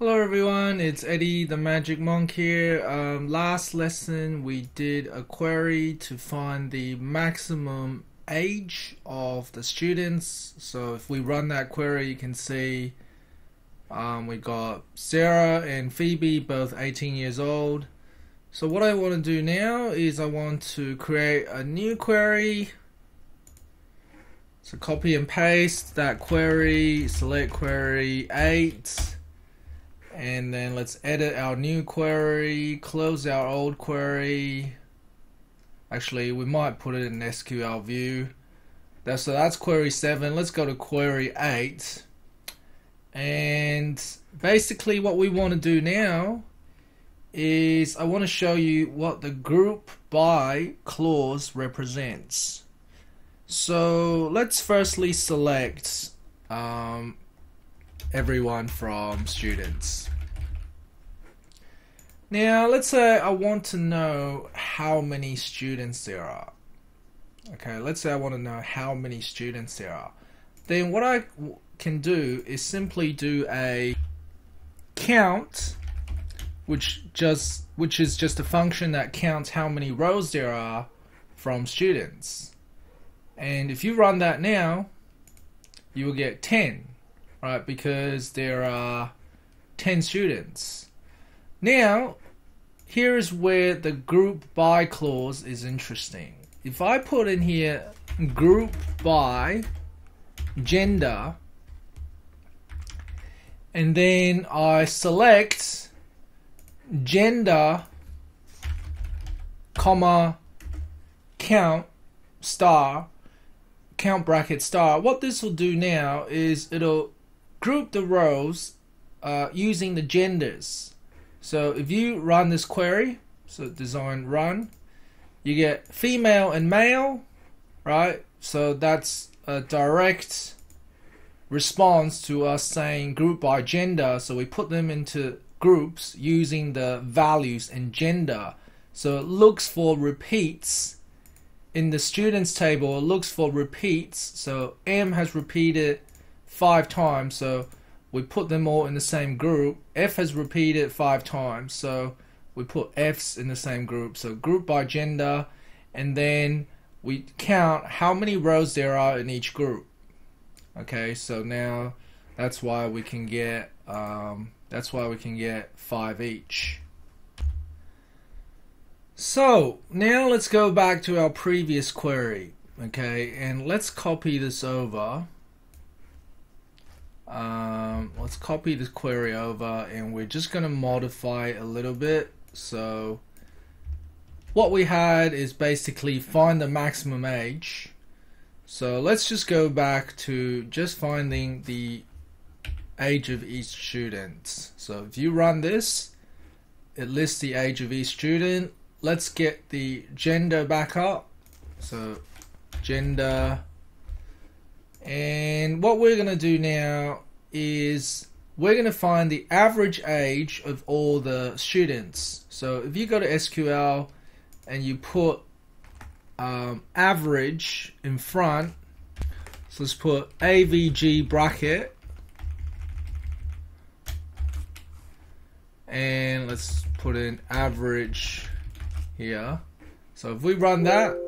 Hello everyone, it's Eddie the Magic Monk here. Um, last lesson we did a query to find the maximum age of the students. So if we run that query you can see um, we got Sarah and Phoebe both 18 years old. So what I want to do now is I want to create a new query. So copy and paste that query, select query 8 and then let's edit our new query, close our old query. Actually, we might put it in SQL view. That's, so that's query 7. Let's go to query 8. And basically what we want to do now is I want to show you what the group by clause represents. So let's firstly select um, everyone from students. Now, let's say I want to know how many students there are. Okay, let's say I want to know how many students there are. Then what I can do is simply do a count, which just which is just a function that counts how many rows there are from students. And if you run that now, you will get 10 right? Because there are 10 students. Now, here is where the group by clause is interesting. If I put in here group by gender, and then I select gender, comma, count, star, count bracket star, what this will do now is it'll group the rows uh, using the genders. So if you run this query, so design run, you get female and male, right? So that's a direct response to us saying group by gender. So we put them into groups using the values and gender. So it looks for repeats in the students table. It looks for repeats. So M has repeated five times, so we put them all in the same group. F has repeated five times, so we put F's in the same group. So group by gender, and then we count how many rows there are in each group. Okay, so now that's why we can get um, that's why we can get five each. So now let's go back to our previous query. Okay, and let's copy this over. Um, let's copy this query over and we're just going to modify a little bit. So what we had is basically find the maximum age. So let's just go back to just finding the age of each student. So if you run this, it lists the age of each student. Let's get the gender back up. So gender and what we're going to do now is we're going to find the average age of all the students. So if you go to SQL and you put um, average in front, so let's put AVG bracket and let's put in average here. So if we run that,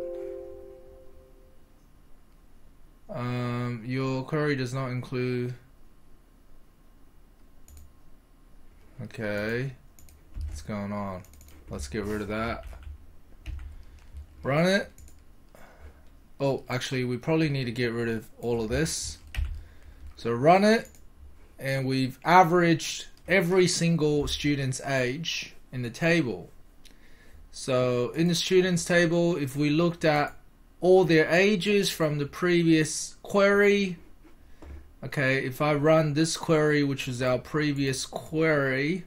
um, query does not include. Okay, what's going on? Let's get rid of that. Run it. Oh, actually, we probably need to get rid of all of this. So run it, and we've averaged every single student's age in the table. So in the students table, if we looked at all their ages from the previous query. Okay, if I run this query, which is our previous query,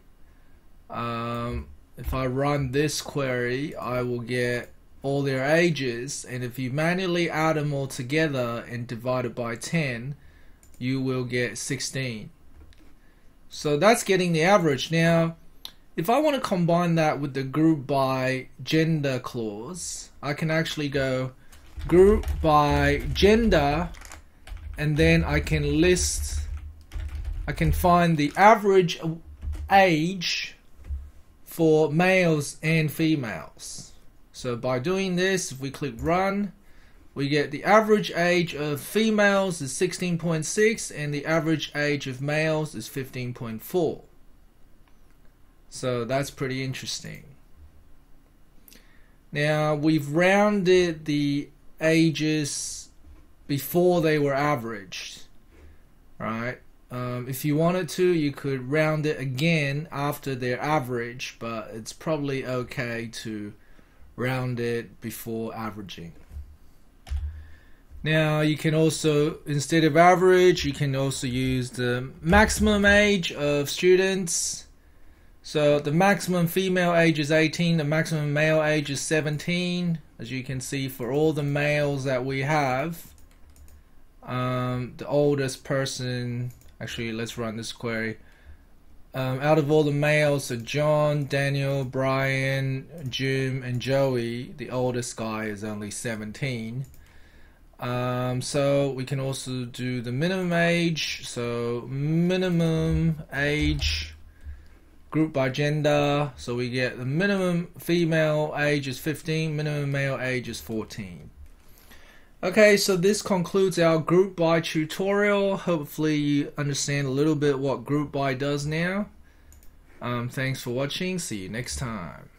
um, if I run this query, I will get all their ages. And if you manually add them all together and divide it by 10, you will get 16. So that's getting the average. Now, if I want to combine that with the group by gender clause, I can actually go group by gender and then I can list I can find the average age for males and females. So by doing this, if we click run, we get the average age of females is 16.6 and the average age of males is 15.4. So that's pretty interesting. Now we've rounded the ages before they were averaged, right? Um, if you wanted to, you could round it again after their average, but it's probably okay to round it before averaging. Now you can also, instead of average, you can also use the maximum age of students. So the maximum female age is 18, the maximum male age is 17. As you can see for all the males that we have, um, the oldest person, actually let's run this query. Um, out of all the males, so John, Daniel, Brian, Jim, and Joey, the oldest guy is only 17. Um, so we can also do the minimum age. So minimum age group by gender. So we get the minimum female age is 15, minimum male age is 14. Okay, so this concludes our group by tutorial. Hopefully you understand a little bit what group by does now. Um, thanks for watching. See you next time.